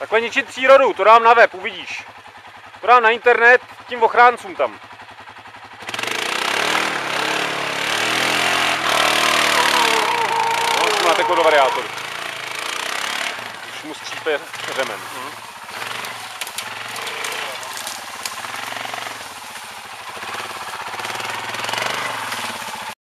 Takhle ničit přírodu, to dám na web, uvidíš. To dám na internet tím ochráncům tam. No, máte kod do variátoru. Už mu skřípe řemen. Mhm.